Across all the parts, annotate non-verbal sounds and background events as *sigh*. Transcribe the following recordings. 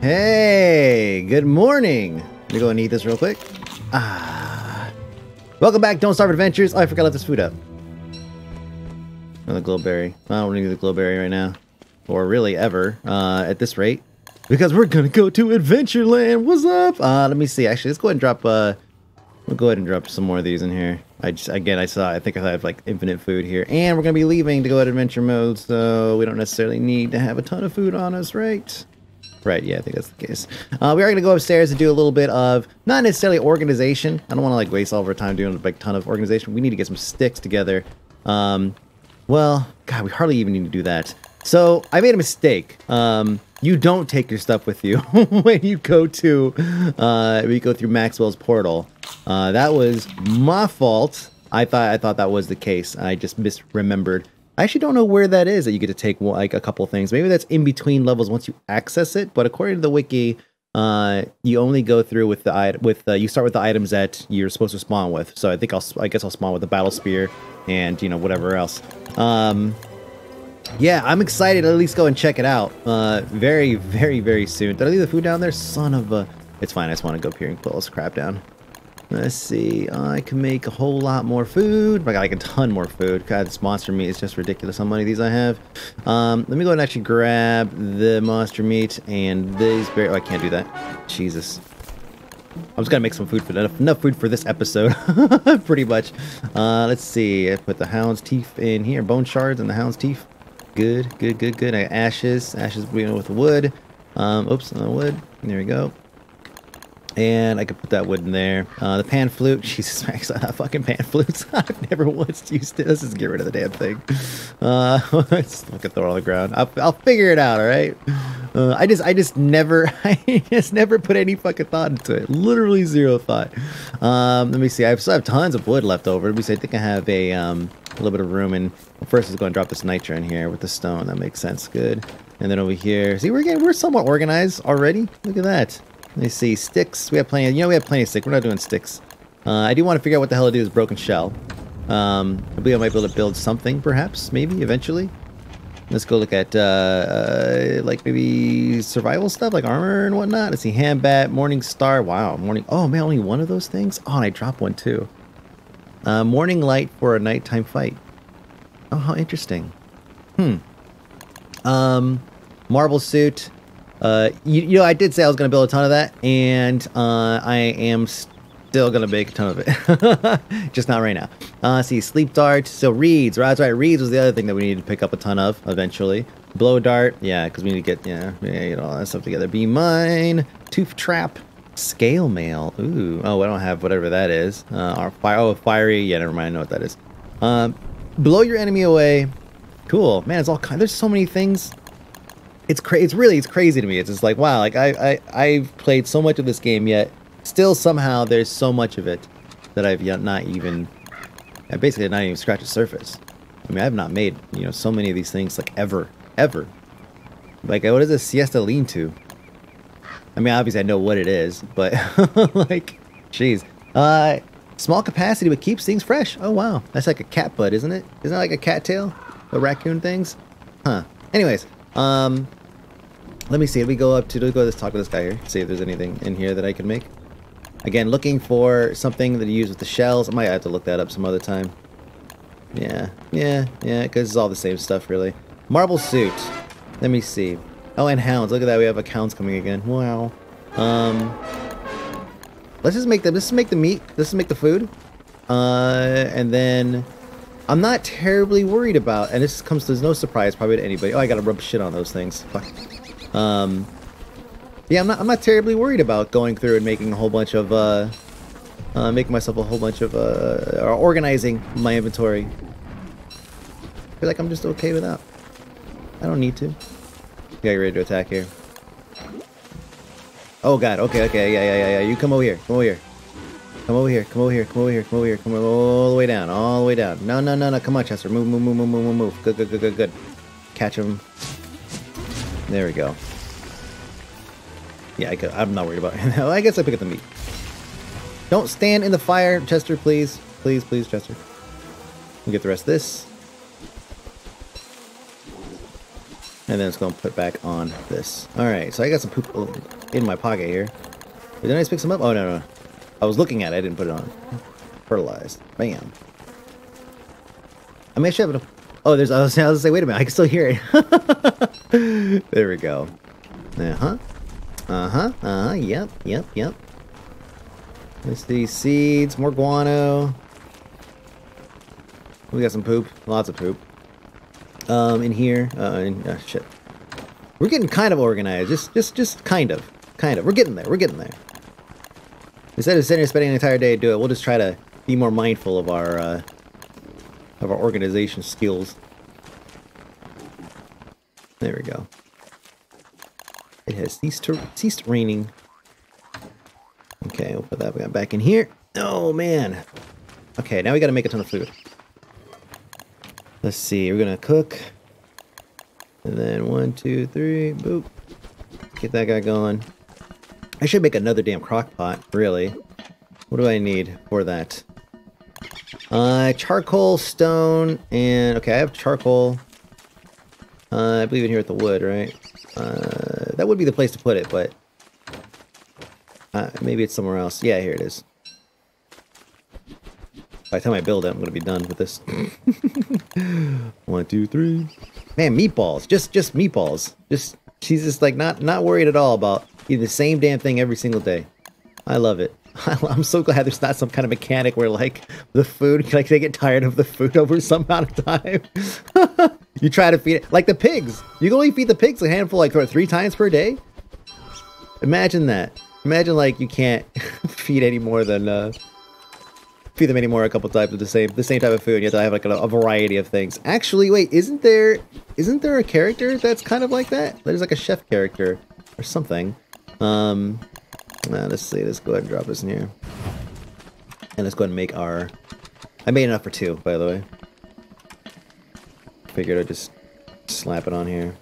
Hey, good morning. Let me go and eat this real quick. Ah. Welcome back, Don't Starve Adventures. Oh, I forgot to let this food up. Another glowberry. I don't need the glowberry right now. Or really ever, uh, at this rate. Because we're gonna go to Adventureland. What's up? Uh, let me see. Actually, let's go ahead and drop, uh, we'll go ahead and drop some more of these in here. I just, again, I saw, I think I have like infinite food here. And we're gonna be leaving to go to adventure mode, so we don't necessarily need to have a ton of food on us, right? Right, yeah, I think that's the case. Uh, we are going to go upstairs and do a little bit of, not necessarily organization. I don't want to like waste all of our time doing a big ton of organization. We need to get some sticks together. Um, well, God, we hardly even need to do that. So I made a mistake. Um, you don't take your stuff with you *laughs* when you go to, uh, you go through Maxwell's portal. Uh, that was my fault. I thought I thought that was the case. I just misremembered. I actually don't know where that is that you get to take like a couple things. Maybe that's in between levels once you access it. But according to the wiki, uh, you only go through with the with uh, you start with the items that you're supposed to spawn with. So I think I'll I guess I'll spawn with the battle spear and you know whatever else. Um, yeah, I'm excited to at least go and check it out. Uh, very very very soon. Did I leave the food down there? Son of a. It's fine. I just want to go up here and put all this crap down. Let's see. I can make a whole lot more food. I got like a ton more food. God, this monster meat is just ridiculous how many of these I have. Um, let me go and actually grab the monster meat and these berries. Oh, I can't do that. Jesus. I'm just gonna make some food for enough, enough food for this episode, *laughs* pretty much. Uh, let's see. I put the hound's teeth in here, bone shards and the hound's teeth. Good, good, good, good. I got ashes, ashes with wood. Um, oops, on the wood. There we go. And I could put that wood in there. Uh, the pan flute. *laughs* Jesus, Max, that fucking pan flutes. *laughs* I've never once used it. Let's just get rid of the damn thing. Uh, *laughs* let's fucking throw it on the ground. I'll, I'll figure it out, all right? Uh, I just, I just never, I just never put any fucking thought into it. Literally zero thought. Um, let me see. I still have tons of wood left over. Let me see. I think I have a, um, a little bit of room. And first, let's go and drop this nitro in here with the stone. That makes sense. Good. And then over here, see, we're getting, we're somewhat organized already. Look at that. Let me see. Sticks. We have plenty of, you know, we have plenty of sticks. We're not doing sticks. Uh, I do want to figure out what the hell to do with broken shell. Um, I believe I might be able to build something, perhaps, maybe, eventually. Let's go look at, uh, uh, like, maybe survival stuff, like armor and whatnot. Let's see. Ham Bat, Morning Star. Wow. Morning. Oh, man, only one of those things? Oh, and I dropped one, too. Uh, morning light for a nighttime fight. Oh, how interesting. Hmm. Um, marble suit. Uh, you, you, know, I did say I was going to build a ton of that, and uh, I am still going to make a ton of it. *laughs* Just not right now. Uh, see, sleep dart. So reeds. That's right. Reeds was the other thing that we needed to pick up a ton of eventually. Blow dart. Yeah, because we need to get, yeah, yeah, get all that stuff together. Be mine. Tooth trap. Scale mail. Ooh. Oh, I don't have whatever that is. Uh, our fire. Oh, fiery. Yeah, never mind. I know what that is. Um, blow your enemy away. Cool. Man, it's all kind. There's so many things it's crazy. It's really it's crazy to me. It's just like wow, like I I I've played so much of this game yet still somehow there's so much of it that I've yet not even I basically not even scratched the surface. I mean, I've not made you know so many of these things like ever ever. Like what is a siesta lean to? I mean, obviously I know what it is, but *laughs* like, jeez. Uh, small capacity but keeps things fresh. Oh wow, that's like a cat butt, isn't it? Isn't that like a cat tail? The raccoon things? Huh. Anyways, um, let me see. Let me go up to, go let's talk to this guy here. See if there's anything in here that I can make. Again, looking for something that you use with the shells. I might have to look that up some other time. Yeah, yeah, yeah, because it's all the same stuff, really. Marble suit. Let me see. Oh, and hounds. Look at that. We have accounts coming again. Wow. Um, let's just make the let's make the meat. Let's make the food. Uh, and then I'm not terribly worried about, and this comes as no surprise probably to anybody. Oh, I gotta rub shit on those things. Fuck. Um, yeah, I'm not, I'm not terribly worried about going through and making a whole bunch of, uh, uh making myself a whole bunch of, uh, or organizing my inventory. I feel like I'm just okay with that. I don't need to. Get ready to attack here. Oh god, okay, okay, yeah, yeah, yeah, yeah. You come over here, come over here. Come over here, come over here, come over here, come over here, come over all the way down, all the way down. No, no, no, no, come on, Chester. Move, move, move, move, move, move, move. Good, good, good, good, good. Catch him. There we go. Yeah, I I'm not worried about it. *laughs* I guess I pick up the meat. Don't stand in the fire, Chester, please. Please, please, Chester. We'll get the rest of this. And then it's going to put back on this. Alright, so I got some poop in my pocket here. Did I just pick some up? Oh, no, no. I was looking at it. I didn't put it on. Fertilized. Bam. I may have it. Oh, there's. I was, I was say, wait a minute. I can still hear it. *laughs* there we go. Uh huh. Uh huh. Uh huh. Yep. Yep. Yep. Let's see. Seeds. More guano. We got some poop. Lots of poop. Um, in here. Uh, in, uh, shit. We're getting kind of organized. Just, just, just kind of. Kind of. We're getting there. We're getting there. Instead of sitting here spending an entire day to do it, we'll just try to be more mindful of our, uh, of our organization skills. There we go. It has ceased, to, ceased raining. Okay, we'll put that back in here. Oh, man. Okay, now we gotta make a ton of food. Let's see, we're gonna cook. And then one, two, three, boop. Get that guy going. I should make another damn crock pot, really. What do I need for that? Uh, charcoal, stone, and... Okay, I have charcoal. Uh, I believe in here at the wood, right? Uh, that would be the place to put it, but... Uh, maybe it's somewhere else. Yeah, here it is. By the time I build it, I'm gonna be done with this. *laughs* One, two, three. Man, meatballs. Just, just meatballs. Just, she's just like not, not worried at all about eating the same damn thing every single day. I love it. *laughs* I'm so glad there's not some kind of mechanic where like the food, *laughs* like they get tired of the food over some amount of time. *laughs* you try to feed it, like the pigs. You can only feed the pigs a handful, like three times per day. Imagine that. Imagine like you can't feed any more than uh, feed them anymore a couple times of the same the same type of food. You have to have like a, a, variety of things. Actually, wait, isn't there isn't there a character that's kind of like that? There's like a chef character or something. Um, uh, let's see. Let's go ahead and drop this in here. And let's go ahead and make our... I made enough for two, by the way. Figured I'd just slap it on here.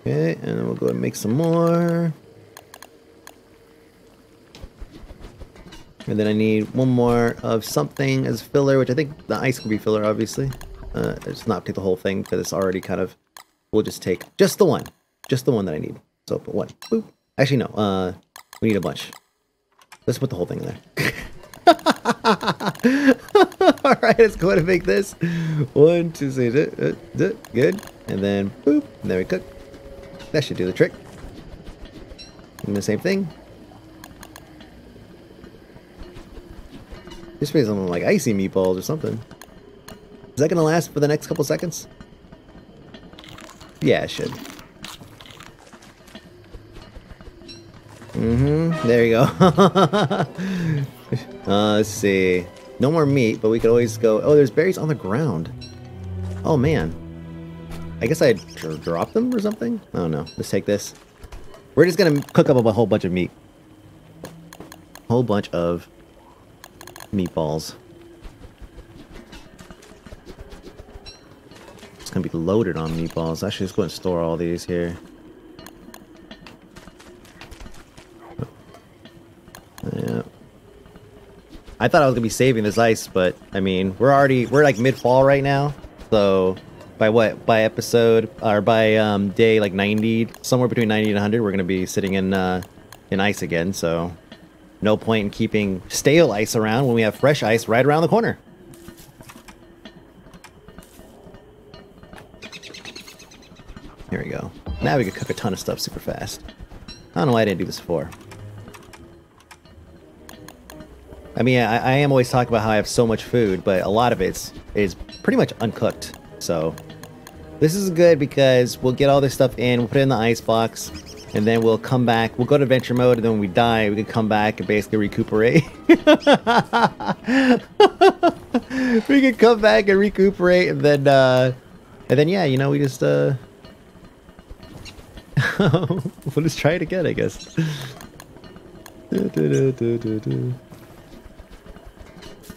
Okay, and then we'll go ahead and make some more. And then I need one more of something as filler, which I think the ice can be filler, obviously. Uh, just not take the whole thing, because it's already kind of We'll just take just the one. Just the one that I need. So put one. Boop. Actually, no. Uh, we need a bunch. Let's put the whole thing in there. *laughs* All right, let's go ahead and make this. One, two, three, good. And then boop, and there we cook. That should do the trick. And the same thing. This makes something like icy meatballs or something. Is that gonna last for the next couple seconds? Yeah, it should. Mm-hmm. There you go. *laughs* uh, let's see. No more meat, but we could always go... Oh, there's berries on the ground. Oh, man. I guess I dropped them or something? Oh, no. Let's take this. We're just gonna cook up a whole bunch of meat. Whole bunch of meatballs. It's gonna be loaded on meatballs. Actually, let's go and store all these here. Yeah. I thought I was gonna be saving this ice, but I mean, we're already we're like mid fall right now, so by what by episode or by um, day like 90, somewhere between 90 and 100, we're gonna be sitting in uh, in ice again. So no point in keeping stale ice around when we have fresh ice right around the corner. A ton of stuff super fast. I don't know why I didn't do this before. I mean, I, I, am always talking about how I have so much food, but a lot of it's pretty much uncooked. So this is good because we'll get all this stuff in, we'll put it in the ice box, and then we'll come back. We'll go to adventure mode, and then when we die, we can come back and basically recuperate. *laughs* we can come back and recuperate, and then, uh, and then yeah, you know, we just uh, *laughs* we'll just try it again, I guess. *laughs*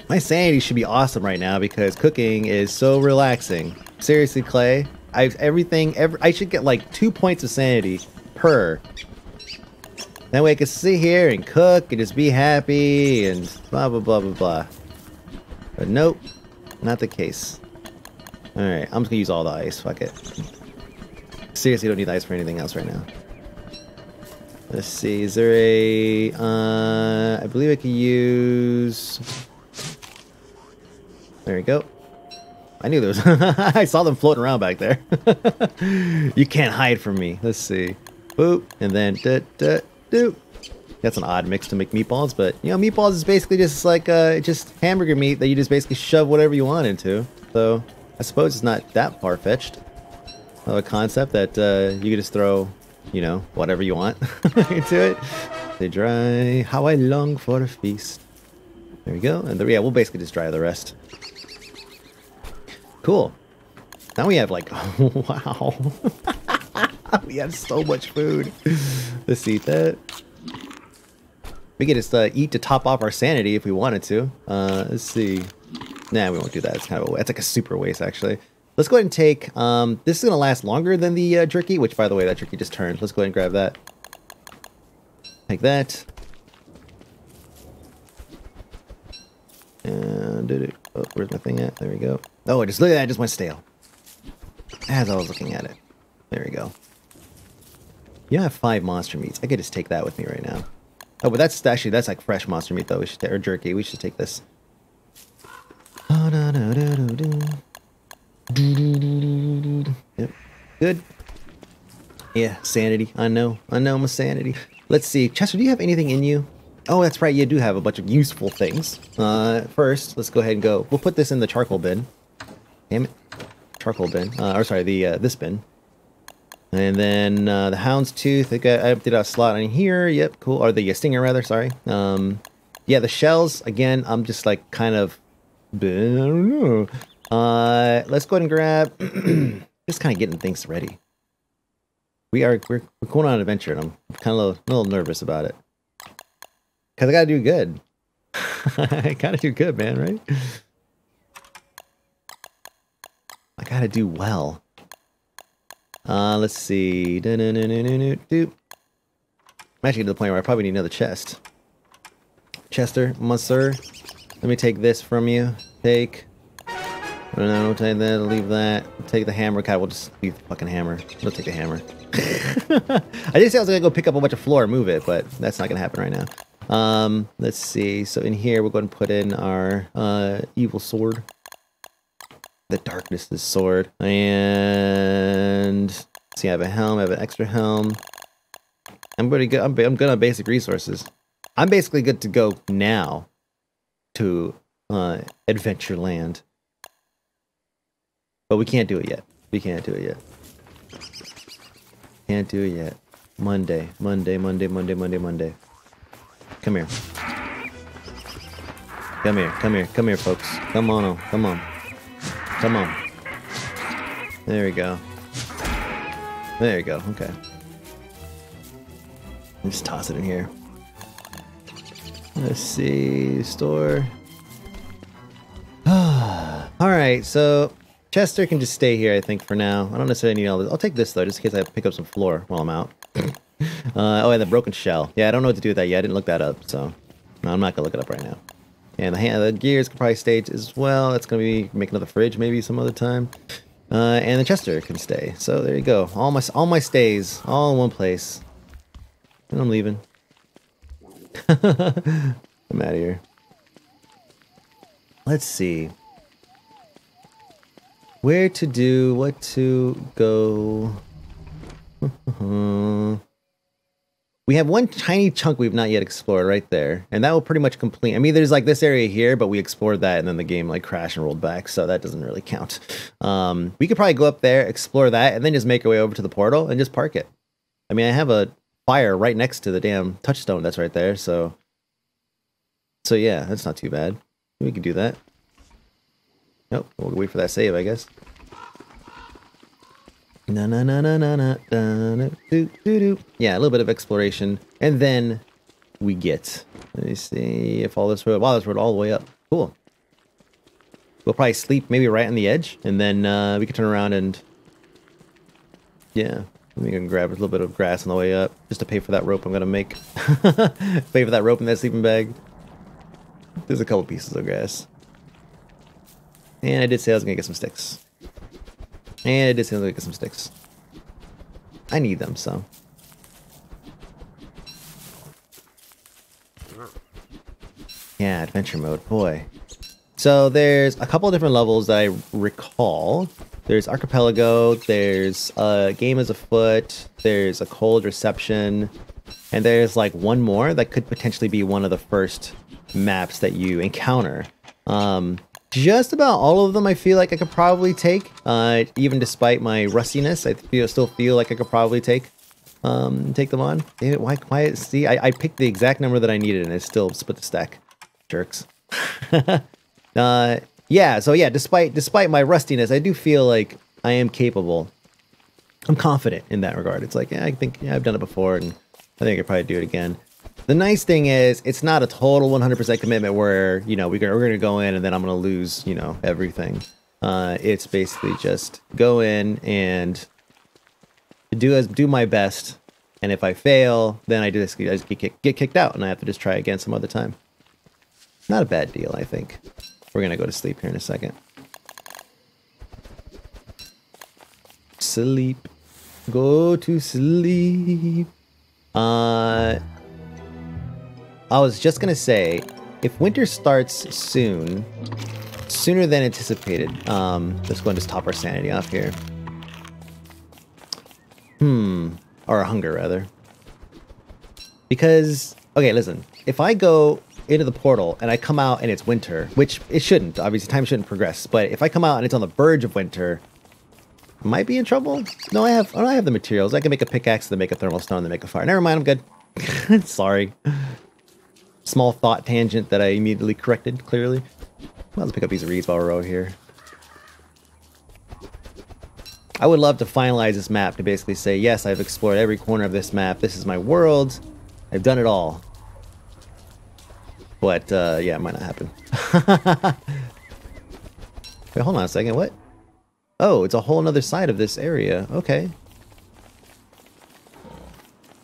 My sanity should be awesome right now because cooking is so relaxing. Seriously, Klei, I've everything. Every I should get like two points of sanity per. That way I can sit here and cook and just be happy and blah blah blah blah blah. But nope, not the case. Alright, I'm just gonna use all the ice. Fuck it. Seriously, don't need ice for anything else right now. Let's see, is there a... Uh, I believe I can use... There we go. I knew there was... *laughs* I saw them floating around back there. *laughs* you can't hide from me. Let's see. Boop. And then... Da, da, doop. That's an odd mix to make meatballs, but, you know, meatballs is basically just like, uh, just hamburger meat that you just basically shove whatever you want into. So, I suppose it's not that far-fetched of a concept that uh, you can just throw, you know, whatever you want *laughs* into it. They dry. How I long for a feast. There we go. And the, yeah, we'll basically just dry the rest. Cool. Now we have like, *laughs* wow. *laughs* we have so much food. Let's eat that. We could just uh, eat to top off our sanity if we wanted to. Uh, let's see. Nah, we won't do that. It's kind of a, it's like a super waste actually. Let's go ahead and take, um, this is going to last longer than the uh, jerky, which by the way, that jerky just turned. Let's go ahead and grab that. Take that. And did it, oh, where's my thing at? There we go. Oh, just look at that, just went stale. As I was looking at it. There we go. You have five monster meats. I could just take that with me right now. Oh, but that's actually, that's like fresh monster meat though. We should, or jerky. We should take this. Oh, no, no, no. Yep. Good. Yeah, sanity. I know. I know my sanity. Let's see. Chester, do you have anything in you? Oh, that's right. You do have a bunch of useful things. Uh, first, let's go ahead and go. We'll put this in the charcoal bin. Damn it. Charcoal bin. Uh, or sorry, the uh, this bin. And then uh, the hound's tooth. I, got, I emptied a slot in here. Yep, cool. Or the stinger, rather. Sorry. Um, yeah, the shells. Again, I'm just like kind of. I don't know. Uh, let's go ahead and grab. *clears throat* just kind of getting things ready. We are we're, we're going on an adventure, and I'm kind of a little, a little nervous about it because I gotta do good. *laughs* I gotta do good, man. Right? I gotta do well. Uh, let's see. I'm actually to the point where I probably need another chest. Chester, monsieur, let me take this from you. Take. No, no, we'll take that, leave that. Take the hammer. God, we'll just leave the fucking hammer. We'll take the hammer. *laughs* I did say I was gonna go pick up a bunch of floor and move it, but that's not gonna happen right now. Um, let's see. So in here, we're going to put in our uh, evil sword. The darkness is sword. And see, I have a helm. I have an extra helm. I'm pretty good. I'm, I'm good on basic resources. I'm basically good to go now to uh, Adventureland. But we can't do it yet. We can't do it yet. Can't do it yet. Monday, Monday, Monday, Monday, Monday, Monday. Come here. Come here, come here, come here, folks. Come on, oh, come on. Come on. There we go. There you go, okay. Just toss it in here. Let's see, store. *sighs* Alright, so Chester can just stay here, I think, for now. I don't necessarily need all this. I'll take this, though, just in case I pick up some floor while I'm out. *coughs* uh, oh, and the broken shell. Yeah, I don't know what to do with that yet. I didn't look that up, so... No, I'm not to look it up right now. And the, hand, the gears can probably stay as well. That's to be... Make another fridge, maybe, some other time. Uh, and the Chester can stay. So, there you go. All my, all my stays. All in one place. And I'm leaving. *laughs* I'm out of here. Let's see where to do, what to go. *laughs* we have one tiny chunk we've not yet explored right there, and that will pretty much complete. I mean, there's like this area here, but we explored that, and then the game like crashed and rolled back, so that doesn't really count. Um, we could probably go up there, explore that, and then just make our way over to the portal and just park it. I mean, I have a fire right next to the damn touchstone that's right there, so so yeah, that's not too bad. We can do that. Nope, we'll wait for that save, I guess. Na na na na na na na do do do. Yeah, a little bit of exploration, and then we get. Let me see if all this road. Wow, this road all the way up. Cool. We'll probably sleep maybe right on the edge, and then uh, we can turn around and yeah, we can grab a little bit of grass on the way up just to pay for that rope I'm gonna make. *laughs* pay for that rope in that sleeping bag. There's a couple pieces of grass. And I did say I was gonna get some sticks. And I did say I was gonna get some sticks. I need them, so. Yeah, adventure mode, boy. So there's a couple different levels that I recall. There's Archipelago, there's a Game is Afoot, there's a Cold Reception, and there's like one more that could potentially be one of the first maps that you encounter. Um, just about all of them I feel like I could probably take, uh, even despite my rustiness, I feel still feel like I could probably take um, take them on. Why, why, see, I, I picked the exact number that I needed and it still split the stack. Jerks. *laughs* uh, yeah, so yeah, despite despite my rustiness, I do feel like I am capable. I'm confident in that regard. It's like, yeah, I think yeah, I've done it before and I think I could probably do it again. The nice thing is, it's not a total 100% commitment where, you know, we're going gonna go in and then I'm going to lose, you know, everything. Uh, it's basically just go in and do as do my best. And if I fail, then I just, I just get, get kicked out and I have to just try again some other time. Not a bad deal, I think. We're going to go to sleep here in a second. Sleep. Go to sleep. Uh, I was just gonna say, if winter starts soon, sooner than anticipated, um, let's go and just top our sanity off here. Hmm, or our hunger rather. Because, okay, listen, if I go into the portal and I come out and it's winter, which it shouldn't, obviously time shouldn't progress, but if I come out and it's on the verge of winter, I might be in trouble. No, I have I have the materials. I can make a pickaxe, then make a thermal stone, then make a fire. Never mind, I'm good. *laughs* Sorry. Small thought tangent that I immediately corrected, clearly. Well, let's pick up these reeds while we're over here. I would love to finalize this map to basically say, yes, I've explored every corner of this map. This is my world. I've done it all. But, uh, yeah, it might not happen. *laughs* Wait, hold on a second. What? Oh, it's a whole other side of this area. Okay.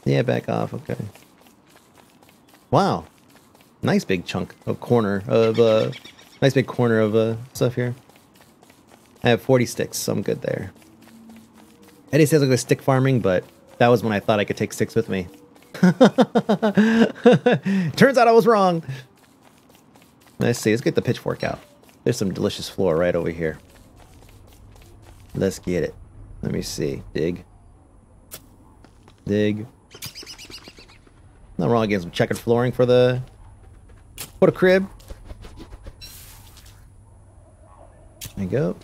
Yeah, back off. Okay. Wow. Nice big chunk of corner of, uh, nice big corner of, uh, stuff here. I have 40 sticks, so I'm good there. Eddie says I go stick farming, but that was when I thought I could take sticks with me. *laughs* Turns out I was wrong. Let's see, let's get the pitchfork out. There's some delicious floor right over here. Let's get it. Let me see. Dig. Dig. Not wrong against some checkered flooring for the... Put a crib. There you go.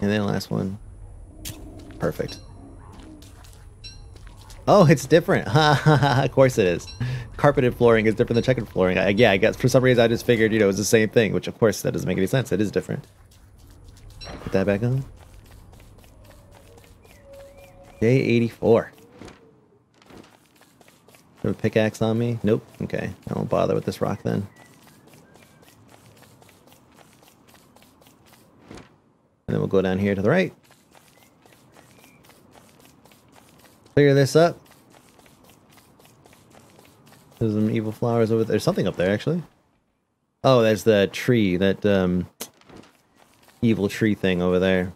And then last one. Perfect. Oh, it's different. *laughs* of course it is. Carpeted flooring is different than checkered flooring. I, yeah, I guess for some reason I just figured, you know, it was the same thing, which of course that doesn't make any sense. It is different. Put that back on. Day 84. A pickaxe on me? Nope. Okay. I won't bother with this rock then. And then we'll go down here to the right. Clear this up. There's some evil flowers over there. There's something up there, actually. Oh, there's the tree, that um, evil tree thing over there.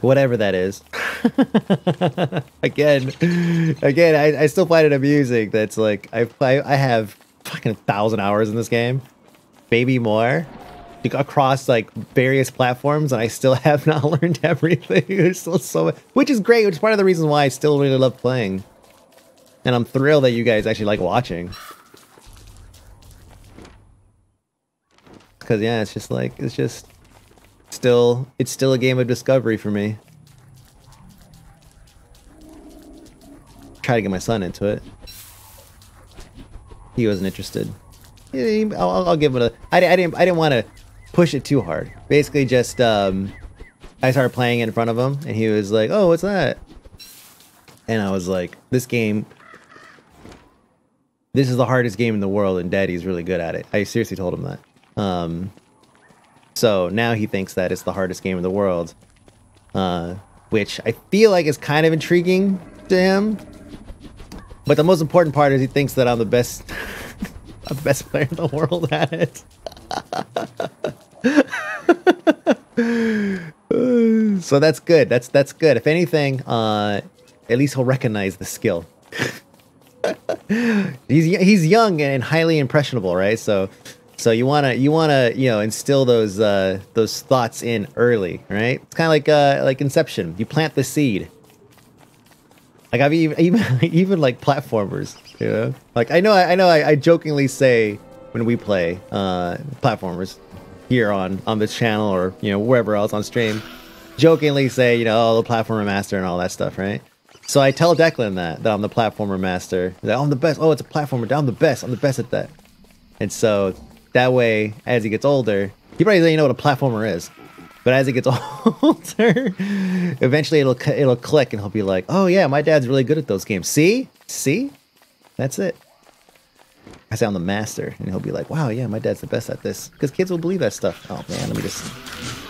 Whatever that is. *laughs* again, again, I, I still find it amusing that's like, I, I, I have fucking thousand hours in this game. Maybe more across like various platforms and I still *laughs* have not learned *laughs* everything. There's still so which is great, which is part of the reason why I still really love playing. And I'm thrilled that you guys actually like watching. Cause yeah, it's just like it's just still it's still a game of discovery for me. Try to get my son into it. He wasn't interested. I'll, I'll give it a. I, I didn't. I didn't want to push it too hard. Basically, just um, I started playing in front of him, and he was like, "Oh, what's that?" And I was like, "This game, this is the hardest game in the world, and Daddy's really good at it." I seriously told him that. Um, so now he thinks that it's the hardest game in the world, uh, which I feel like is kind of intriguing to him. But the most important part is he thinks that I'm the best. *laughs* I'm the best player in the world at it. *laughs* so that's good. That's that's good. If anything, uh, at least he'll recognize the skill. *laughs* he's he's young and highly impressionable, right? So so you wanna you wanna you know instill those uh, those thoughts in early, right? It's kind of like uh, like Inception. You plant the seed. Like I've even *laughs* even even like platformers, you know. Like I know I, I know I, I jokingly say when we play uh, platformers here on on this channel or you know wherever else on stream, jokingly say you know oh the platformer master and all that stuff, right? So I tell Declan that that I'm the platformer master. That I'm the best. Oh, it's a platformer. I'm the best. I'm the best at that. And so that way, as he gets older, he probably doesn't even know what a platformer is. But as he gets *laughs* older, eventually it'll it'll click and he'll be like, "Oh yeah, my dad's really good at those games. See, see, that's it." I I'm the master, and he'll be like, "Wow, yeah, my dad's the best at this." Because kids will believe that stuff. Oh man, let me just.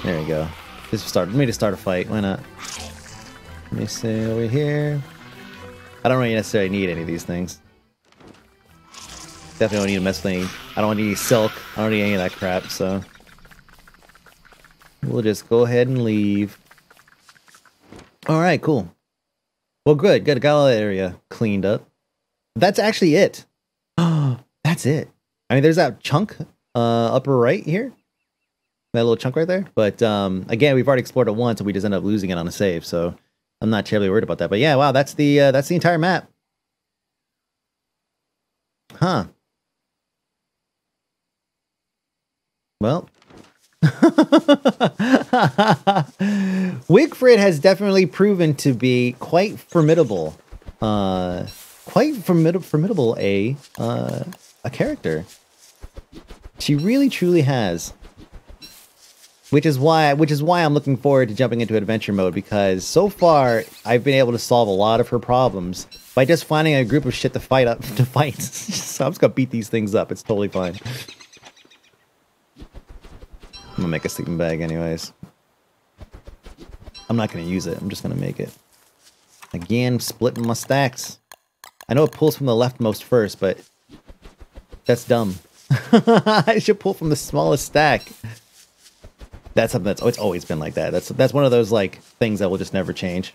There we go. Just start. Let me just start a fight. Why not? Let me see over here. I don't really necessarily need any of these things. Definitely don't need a mess thing. I don't need silk. I don't need any of that crap. So. We'll just go ahead and leave. All right, cool. Well, good. Got all that area cleaned up. That's actually it. *gasps* That's it. I mean, there's that chunk uh, upper right here. That little chunk right there. But um, again, we've already explored it once, and we just end up losing it on a save. So I'm not terribly worried about that. But yeah, wow, that's the uh, that's the entire map. Huh. Well, *laughs* Wigfrid has definitely proven to be quite formidable. Uh, quite formid- formidable a uh, a character. She really truly has. Which is why which is why I'm looking forward to jumping into adventure mode because so far I've been able to solve a lot of her problems by just finding a group of shit to fight up *laughs* to fight. *laughs* so I'm just gonna beat these things up. It's totally fine. I'm gonna make a sleeping bag anyways. I'm not gonna use it. I'm just gonna make it. Again, splitting my stacks. I know it pulls from the leftmost first, but that's dumb. *laughs* I should pull from the smallest stack. That's something that's it's always been like that. That's that's one of those like things that will just never change.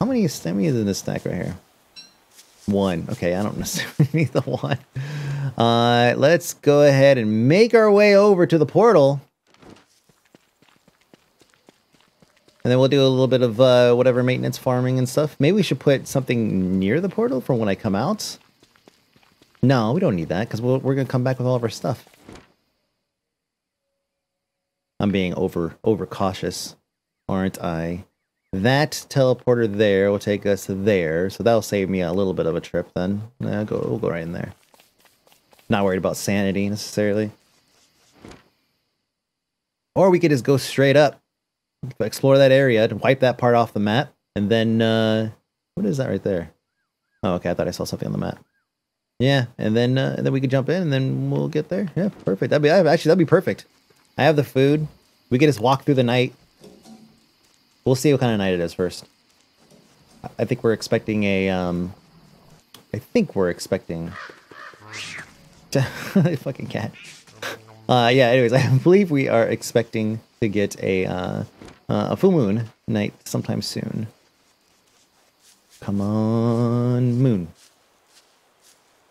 How many stemmy is in this stack right here? One. Okay, I don't necessarily *laughs* need the one. Uh, let's go ahead and make our way over to the portal. And then we'll do a little bit of uh, whatever maintenance farming and stuff. Maybe we should put something near the portal for when I come out. No, we don't need that because we we are going to come back with all of our stuff. I'm being over over cautious, aren't I? That teleporter there will take us there, so that'll save me a little bit of a trip then. Yeah, go, we'll go right in there. Not worried about sanity necessarily. Or we could just go straight up, explore that area, and wipe that part off the map, and then, uh, what is that right there? Oh, okay, I thought I saw something on the map. Yeah, and then uh, and then we could jump in, and then we'll get there. Yeah, perfect. That'd be actually that'd be perfect. I have the food. We could just walk through the night. We'll see what kind of night it is first. I think we're expecting a um. I think we're expecting *laughs* fucking cat. Uh, yeah. Anyways, *laughs* I believe we are expecting to get a uh, uh, a full moon night sometime soon. Come on, moon.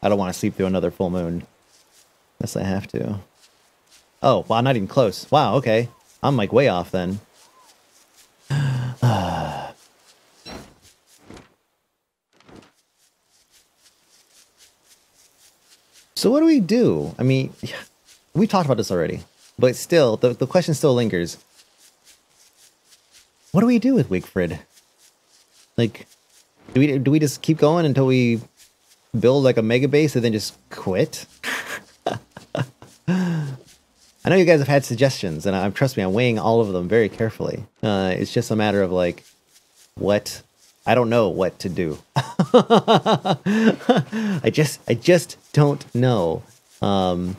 I don't want to sleep through another full moon. Unless I have to. Oh, wow, not even close. Wow, okay. I'm like way off then. So what do we do? I mean, we talked about this already, but still, the, the question still lingers. What do we do with Wigfrid? Like, do we do we just keep going until we build like a mega base and then just quit? *laughs* I know you guys have had suggestions, and I'm trust me, I'm weighing all of them very carefully. Uh, it's just a matter of like, what I don't know what to do. *laughs* I just I just don't know. Um,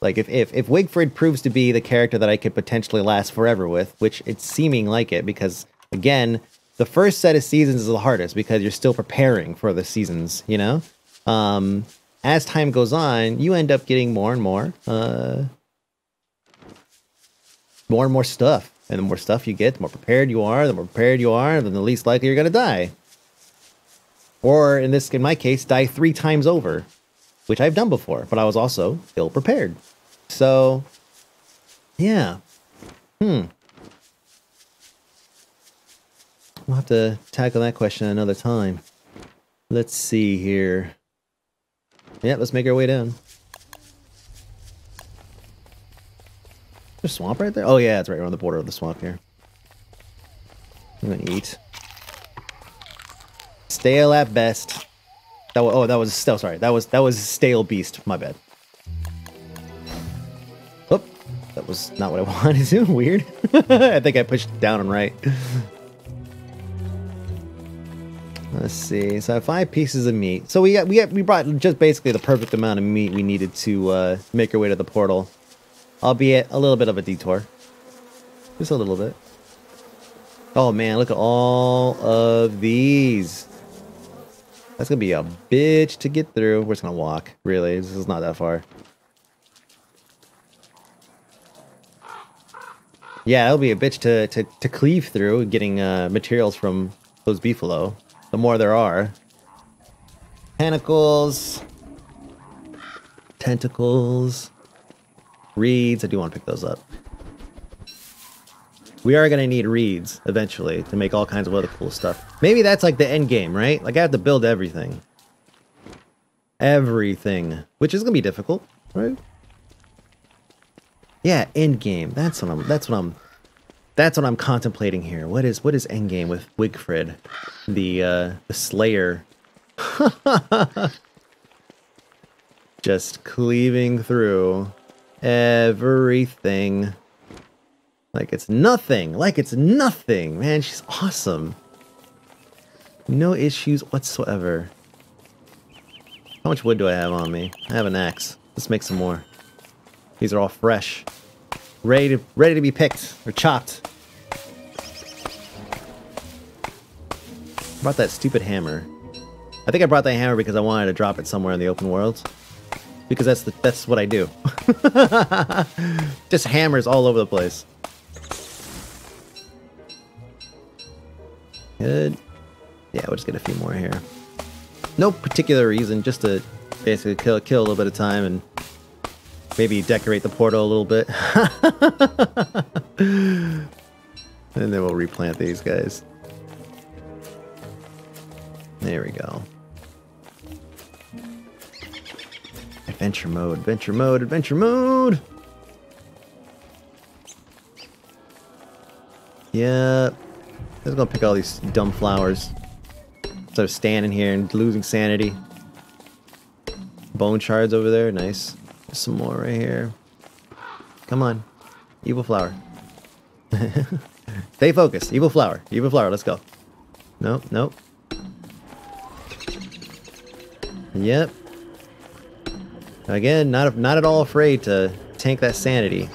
like if, if if Wigfrid proves to be the character that I could potentially last forever with, which it's seeming like it, because again, the first set of seasons is the hardest because you're still preparing for the seasons, you know? um, as time goes on, you end up getting more and more, uh, more and more stuff. And the more stuff you get, the more prepared you are. The more prepared you are, then the least likely you're going to die. Or in this, in my case, die three times over, which I've done before, but I was also ill prepared. So, yeah. Hmm. We'll have to tackle that question another time. Let's see here. Yeah, let's make our way down. There's swamp right there? Oh yeah, it's right around the border of the swamp here. I'm gonna eat. Stale at best. That was, oh, that was, stale. sorry. That was, that was stale beast. My bad. Oh, that was not what I *laughs* wanted. To. Weird. *laughs* I think I pushed down and right. Let's see. So five pieces of meat. So we got we got we brought just basically the perfect amount of meat we needed to uh, make our way to the portal, albeit a little bit of a detour, just a little bit. Oh man, look at all of these. That's gonna be a bitch to get through. We're just gonna walk. Really, this is not that far. Yeah, that'll be a bitch to to, to cleave through, getting uh, materials from those beefalo the more there are. Tentacles. Tentacles. Reeds. I do want to pick those up. We are going to need reeds eventually to make all kinds of other cool stuff. Maybe that's like the end game, right? Like I have to build everything. Everything. Which is going to be difficult, right? Yeah, end game. That's what I'm that's what I'm that's what I'm contemplating here. What is what is end game with Wigfrid, the uh, the Slayer? *laughs* Just cleaving through everything. Like it's nothing. Like it's nothing. Man, she's awesome. No issues whatsoever. How much wood do I have on me? I have an axe. Let's make some more. These are all fresh ready to ready to be picked or chopped. Brought that stupid hammer. I think I brought that hammer because I wanted to drop it somewhere in the open world. Because that's the, that's what I do. *laughs* just hammers all over the place. Good. Yeah, we'll just get a few more here. No particular reason, just to basically kill kill a little bit of time and Maybe decorate the portal a little bit. *laughs* and then we'll replant these guys. There we go. Adventure mode, adventure mode, adventure mode! Yeah. Let's go pick all these dumb flowers. Instead of standing here and losing sanity. Bone shards over there, nice some more right here. Come on. Evil flower. *laughs* Stay focused. Evil flower. Evil flower. Let's go. Nope. Nope. Yep. Again, not not at all afraid to tank that sanity.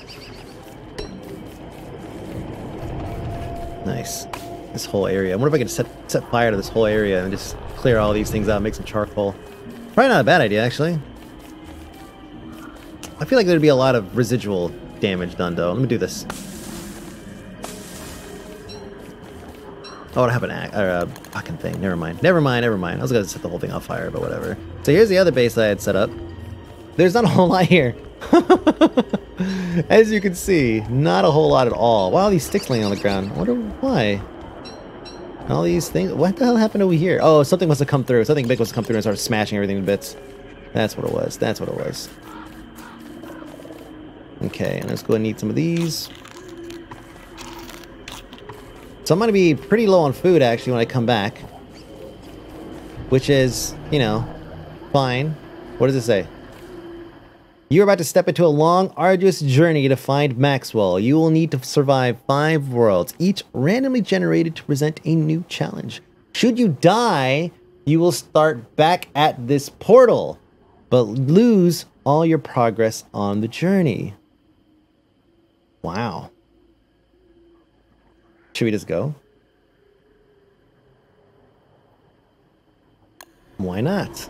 Nice. This whole area. I wonder if I can set set fire to this whole area and just clear all these things out, make some charcoal. Probably not a bad idea, actually. I feel like there'd be a lot of residual damage done, though. Let me do this. Oh, I have an or a fucking thing. Never mind. Never mind, never mind. I was gonna set the whole thing on fire, but whatever. So here's the other base I had set up. There's not a whole lot here. *laughs* As you can see, not a whole lot at all. Wow, these sticks laying on the ground. I wonder why. All these things. What the hell happened over here? Oh, something must have come through. Something big must have come through and started smashing everything to bits. That's what it was. That's what it was. Okay, and let's go and eat some of these. So I'm going to be pretty low on food, actually, when I come back. Which is, you know, fine. What does it say? You are about to step into a long, arduous journey to find Maxwell. You will need to survive five worlds, each randomly generated to present a new challenge. Should you die, you will start back at this portal, but lose all your progress on the journey. Wow. Should we just go? Why not?